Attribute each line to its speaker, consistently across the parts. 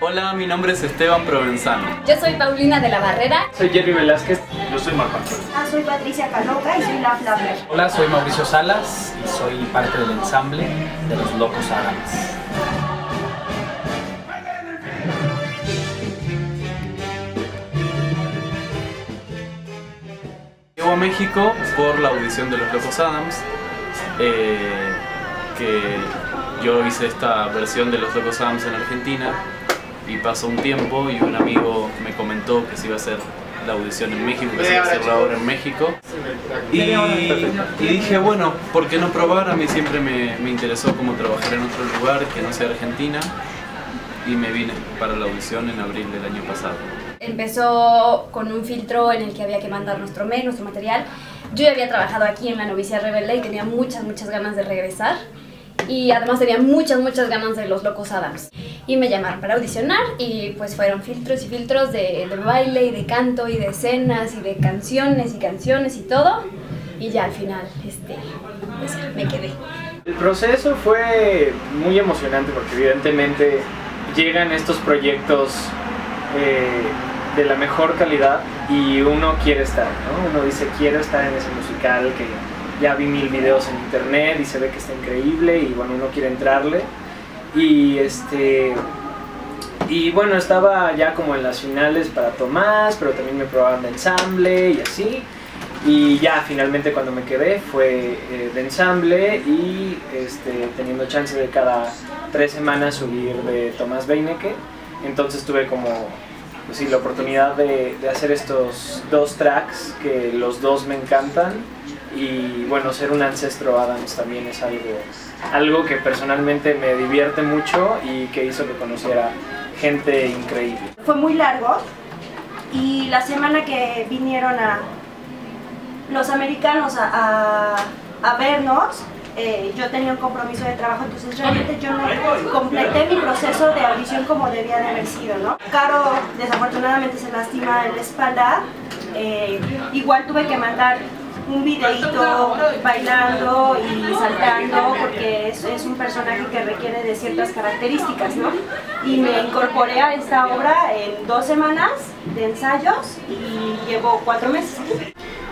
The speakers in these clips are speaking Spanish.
Speaker 1: Hola, mi nombre es Esteban Provenzano.
Speaker 2: Yo soy Paulina de la Barrera.
Speaker 3: Soy Jerry Velázquez.
Speaker 4: Yo soy Marco.
Speaker 5: Ah, soy Patricia Caloca y soy la Flavia.
Speaker 3: Hola, soy Mauricio Salas y soy parte del ensamble de los Locos Adams.
Speaker 1: A México por la audición de los Locos Adams, eh, que yo hice esta versión de los Locos Adams en Argentina y pasó un tiempo y un amigo me comentó que se iba a hacer la audición en México, que se iba a hacer ahora en México. Y, y dije, bueno, ¿por qué no probar? A mí siempre me, me interesó como trabajar en otro lugar que no sea Argentina y me vine para la audición en abril del año pasado.
Speaker 2: Empezó con un filtro en el que había que mandar nuestro mail, nuestro material. Yo ya había trabajado aquí en la novicia rebelde y tenía muchas, muchas ganas de regresar. Y además tenía muchas, muchas ganas de los Locos Adams. Y me llamaron para audicionar y pues fueron filtros y filtros de, de baile y de canto y de escenas y de canciones y canciones y todo. Y ya al final, este, pues me quedé.
Speaker 3: El proceso fue muy emocionante porque evidentemente llegan estos proyectos eh, de la mejor calidad y uno quiere estar, ¿no? Uno dice quiero estar en ese musical que ya vi mil videos en internet y se ve que está increíble y bueno, uno quiere entrarle y este y bueno, estaba ya como en las finales para Tomás, pero también me probaban de ensamble y así. Y ya finalmente cuando me quedé fue eh, de ensamble y este, teniendo chance de cada tres semanas subir de Tomás Beinecke. Entonces tuve como pues la oportunidad de, hacer estos dos tracks que los dos me encantan. Y bueno, ser un ancestro Adams también es algo, algo que personalmente me divierte mucho y que hizo que conociera gente increíble.
Speaker 5: Fue muy largo y la semana que vinieron a los americanos a vernos, eh, yo tenía un compromiso de trabajo, entonces realmente yo no completé mi proceso de audición como debía de haber sido, ¿no? Caro desafortunadamente se lastima en la espalda, eh, igual tuve que mandar un videito bailando y saltando porque es, es, un personaje que requiere de ciertas características, ¿no? Y me incorporé a esta obra en dos semanas de ensayos y llevo cuatro meses.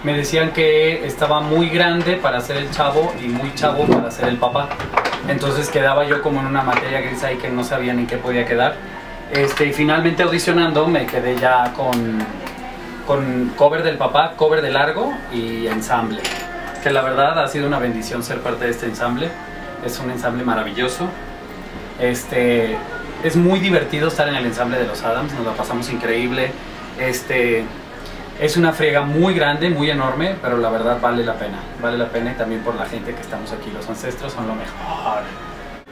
Speaker 3: Me decían que estaba muy grande para ser el chavo y muy chavo para ser el papá. Entonces quedaba yo como en una materia gris ahí que no sabía ni qué podía quedar. Este, y finalmente audicionando me quedé ya con con cover del papá, cover de largo y ensamble. Que la verdad ha sido una bendición ser parte de este ensamble. Es un ensamble maravilloso. Este, es muy divertido estar en el ensamble de los Adams, nos la pasamos increíble. Este, es una friega muy grande, muy enorme, pero la verdad vale la pena. Vale la pena y también por la gente que estamos aquí. Los ancestros son lo mejor.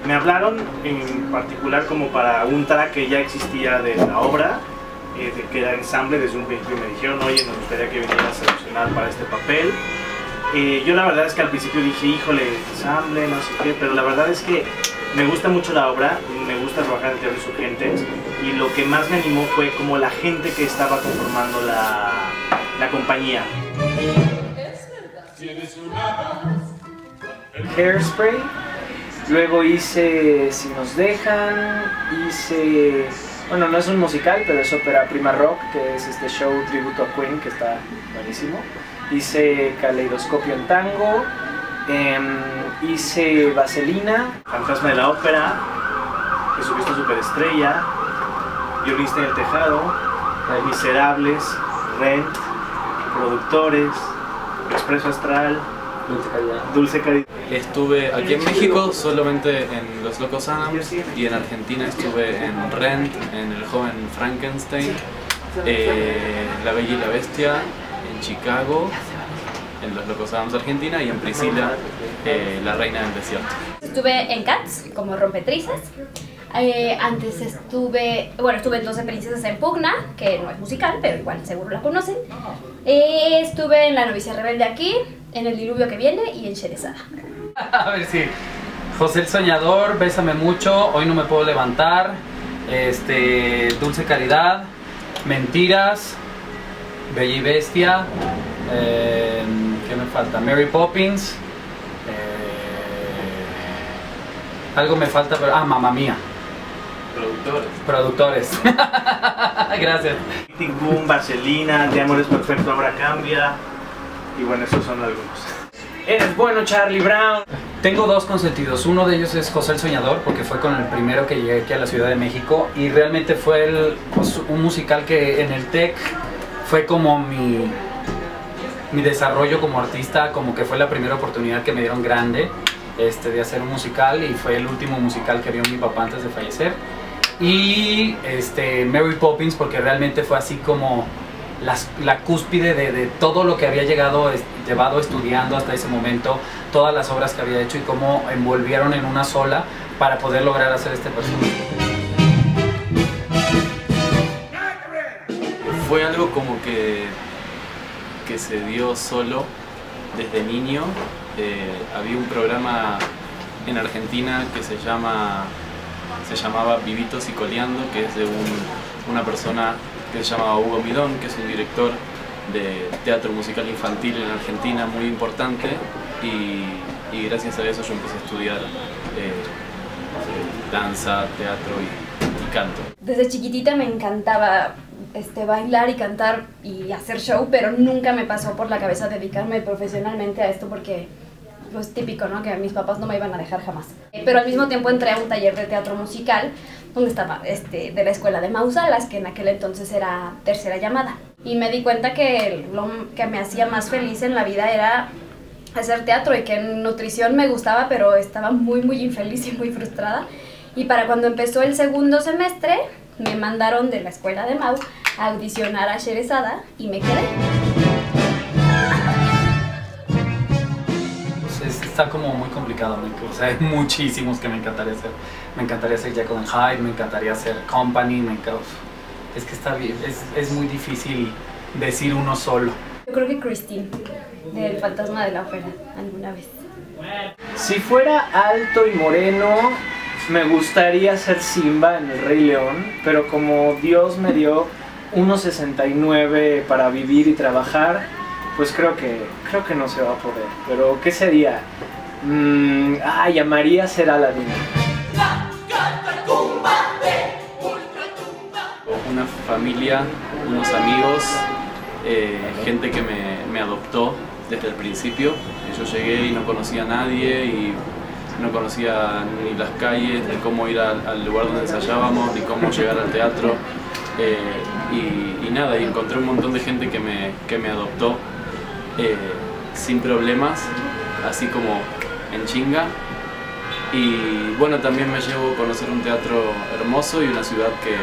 Speaker 4: Me hablaron en particular como para un track que ya existía de la obra eh, que era ensamble desde un principio me dijeron, oye, nos gustaría que vinieras a seleccionar para este papel. Eh, yo la verdad es que al principio dije, híjole, ensamble, no sé qué, pero la verdad es que me gusta mucho la obra, me gusta trabajar en teatro insurgentes y lo que más me animó fue como la gente que estaba conformando la, la compañía.
Speaker 3: Hairspray, luego hice Si nos dejan, hice bueno, no es un musical, pero es ópera prima rock, que es este show tributo a Queen, que está buenísimo. Hice Caleidoscopio en tango, eh, hice Vaselina.
Speaker 4: Fantasma de la ópera, Jesucristo Superestrella, Violinista en el Tejado, Miserables, Rent, Productores, Expreso Astral,
Speaker 3: Dulce Caridad.
Speaker 4: Dulce Caridad.
Speaker 1: Estuve aquí en México solamente en Los Locos Adams y en Argentina estuve en Rent, en El Joven Frankenstein, eh, La Bella y la Bestia, en Chicago, Los Locos Adams Argentina y en Priscila, eh, La Reina del Desierto.
Speaker 2: Estuve en Cats como rompetrizas. Eh, antes estuve, bueno, estuve en 12 princesas en Pugna, que no es musical, pero igual seguro la conocen. Eh, estuve en La novicia rebelde aquí, en El diluvio que viene y en Sherezada.
Speaker 3: A ver si. José el Soñador, Bésame mucho, Hoy no me puedo levantar,
Speaker 6: este, Dulce Caridad, Mentiras, Bella y Bestia, eh, ¿qué me falta? Mary Poppins, eh, algo me falta, pero ah, Mamma Mía,
Speaker 1: Productores.
Speaker 6: productores. Gracias.
Speaker 4: Boom, Vaselina, De Amor es Perfecto, Ahora Cambia. Y bueno, esos son algunos.
Speaker 3: Eres bueno, Charlie Brown.
Speaker 6: Tengo dos consentidos. Uno de ellos es José el Soñador, porque fue con el primero que llegué aquí a la Ciudad de México y realmente fue el- pues, un musical que en el TEC fue como mi, mi desarrollo como artista, como que fue la primera oportunidad que me dieron grande este, de hacer un musical y fue el último musical que vio mi papá antes de fallecer. Y este, Mary Poppins, porque realmente fue así como la cúspide de, todo lo que había llegado, llevado estudiando hasta ese momento, todas las obras que había hecho y cómo envolvieron en una sola para poder lograr hacer este personaje.
Speaker 1: Fue algo como que, que se dio solo desde niño. Eh, había un programa en Argentina que se llama se llamaba Vivitos y Coleando, que es de un- una persona que se llamaba Hugo Midón, que es un director de teatro musical infantil en Argentina muy importante y, y gracias a eso yo empecé a estudiar eh, danza, teatro y, y canto.
Speaker 2: Desde chiquitita me encantaba este, bailar y cantar y hacer show, pero nunca me pasó por la cabeza dedicarme profesionalmente a esto porque pues típico, ¿no? Que mis papás no me iban a dejar jamás. Eh, Pero al mismo tiempo entré a un taller de teatro musical donde estaba este, de la escuela de Mausalas, que en aquel entonces era tercera llamada. Y me di cuenta que lo que me hacía más feliz en la vida era hacer teatro y que en nutrición me gustaba, pero estaba muy, muy infeliz y muy frustrada. Y para cuando empezó el segundo semestre, me mandaron de la escuela de Mau a audicionar a Sherezada y me quedé.
Speaker 6: Pues es- está como muy complicado, me- o sea, hay muchísimos que me encantaría hacer. Me encantaría hacer Jekyll and Hyde, me encantaría hacer Company, me enca- es que está bien, es, es muy difícil decir uno solo.
Speaker 2: Yo creo que Christine, del Fantasma de la Ópera, alguna vez.
Speaker 3: Si fuera alto y moreno, me gustaría ser Simba en El Rey León, pero como Dios me dio 1.69 para vivir y trabajar, pues creo que, creo que no se va a poder. Pero, ¿qué sería? Mm, ah, llamaría a ser Aladdin.
Speaker 1: una familia, unos amigos, eh, gente que me, me adoptó desde el principio. Yo llegué y no conocía a nadie y no conocía ni las calles, ni cómo ir al, al lugar donde ensayábamos, ni cómo llegar al teatro. Eh, y, y nada, y encontré un montón de gente que me, que me adoptó eh, sin problemas, así como en chinga. Y bueno, también me llevo a conocer un teatro hermoso y una ciudad que,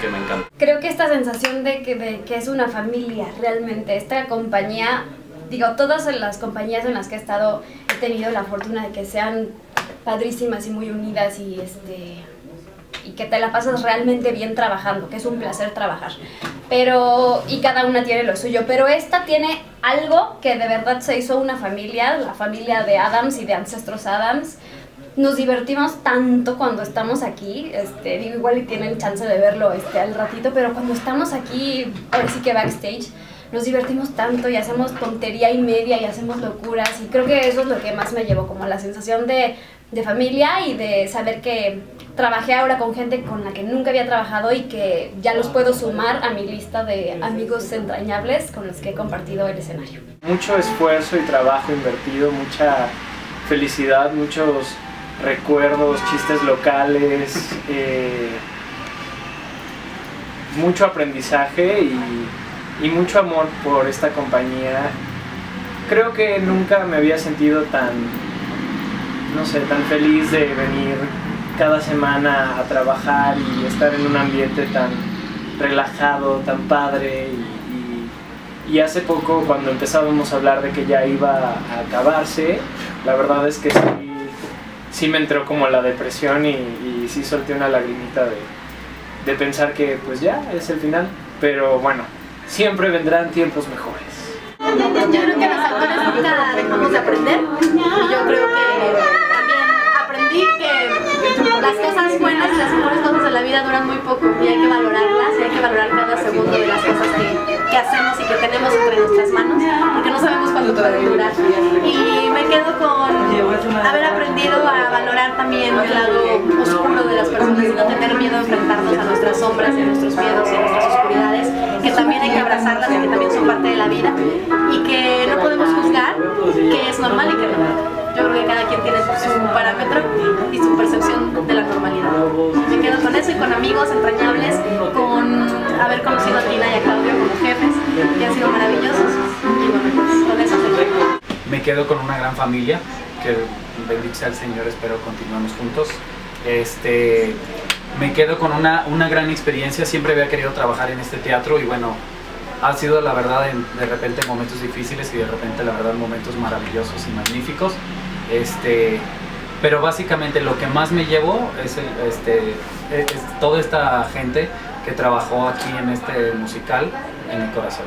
Speaker 1: que me encanta.
Speaker 2: Creo que esta sensación de que, de que es una familia realmente, esta compañía, digo, todas las compañías en las que he estado he tenido la fortuna de que sean padrísimas y muy unidas y este y que te la pasas realmente bien trabajando, que es un placer trabajar. Pero, y cada una tiene lo suyo, pero esta tiene algo que de verdad se hizo una familia, la familia de Adams y de Ancestros Adams. Nos divertimos tanto cuando estamos aquí, este, digo, igual y tienen chance de verlo este, al ratito, pero cuando estamos aquí, ahora sí que backstage, nos divertimos tanto y hacemos tontería y media y hacemos locuras y creo que eso es lo que más me llevó, como la sensación de, de familia y de saber que trabajé ahora con gente con la que nunca había trabajado y que ya los puedo sumar a mi lista de amigos entrañables con los que he compartido el escenario.
Speaker 3: Mucho esfuerzo y trabajo invertido, mucha felicidad, muchos recuerdos, chistes locales, eh, mucho aprendizaje y, y mucho amor por esta compañía. Creo que nunca me había sentido tan, no sé, tan feliz de venir cada semana a trabajar y estar en un ambiente tan relajado, tan padre. Y, y- hace poco cuando empezábamos a hablar de que ya iba a acabarse, la verdad es que sí, sí me entró como la depresión y, sí solté una lagrimita de, de pensar que pues ya es el final, pero bueno, siempre vendrán tiempos mejores.
Speaker 5: Yo creo que los actores nunca dejamos de aprender. Yo creo que
Speaker 7: aprendí que las cosas buenas y las mejores cosas de la vida duran muy poco y hay que valorarlas y hay que valorar cada segundo de las cosas que, que hacemos y que tenemos entre nuestras manos porque no sabemos cuánto pueden durar. Y me quedo con haber aprendido a valorar también el lado oscuro de las personas y no tener miedo a enfrentarnos a nuestras sombras y a nuestros miedos y a nuestras oscuridades, que también hay que abrazarlas y que también son parte de la vida y que no podemos juzgar que es normal y que no. Yo creo que cada quien tiene su parámetro y su percepción de la normalidad. Me quedo con eso y con amigos entrañables, con haber conocido a Tina y a Claudio como jefes, que han sido maravillosos. Y bueno, con eso me quedo.
Speaker 6: Me quedo con una gran familia, que bendito sea el Señor, espero continuemos juntos. Este, me quedo con una, una gran experiencia, siempre había querido trabajar en este teatro y bueno, ha sido la verdad de repente momentos difíciles y de repente la verdad momentos maravillosos y magníficos. Este, pero básicamente lo que más me llevo es, el- este, es- es toda esta gente que trabajó aquí en este musical en mi corazón.